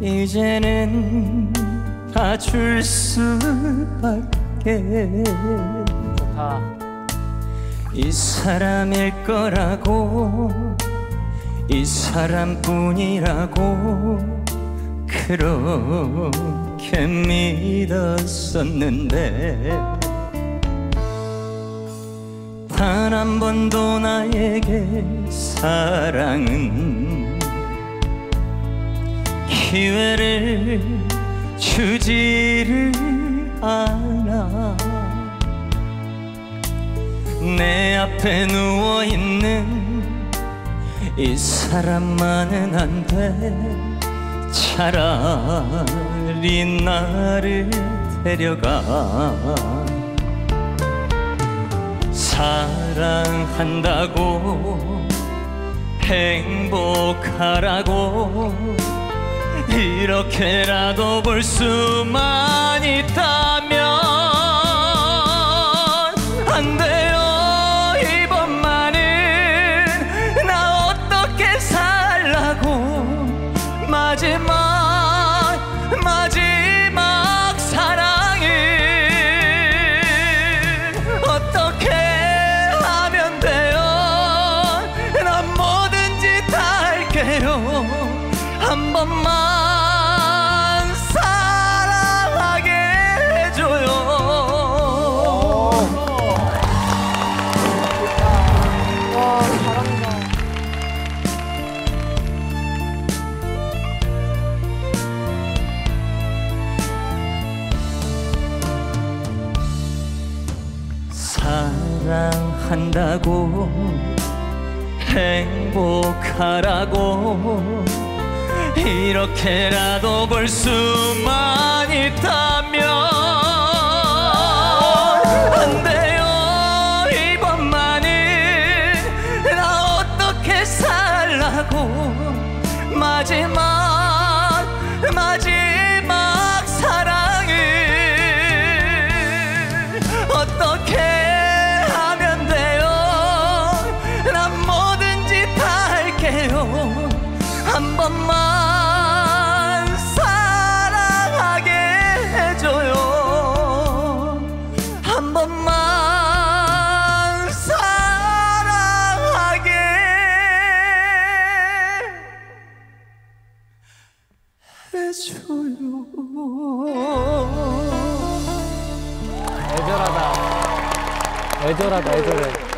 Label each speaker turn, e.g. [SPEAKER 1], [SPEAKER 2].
[SPEAKER 1] 이제는 봐줄 수밖에
[SPEAKER 2] 좋다.
[SPEAKER 1] 이 사람일 거라고 이 사람뿐이라고 그렇게 믿었었는데 단 한 번도 나에게 사랑은 기회를 주지를 않아. 내 앞에 누워있는 이 사람만은 안 돼. 차라리 나를 데려가 사랑한다고 행복하라고 이렇게라도 볼 수만 한 번만 사랑하게 해줘요
[SPEAKER 2] 와, 잘한다.
[SPEAKER 1] 사랑한다고 행복하라고 이렇게라도 볼 수만 있다면 안 돼요. 이번만은 나 어떻게 살라고. 마지막 마지막 사랑을 어떻게 하면 돼요? 난 뭐든지 다 할게요. 한 번만
[SPEAKER 2] 애절하다. 애절하다, 애절해.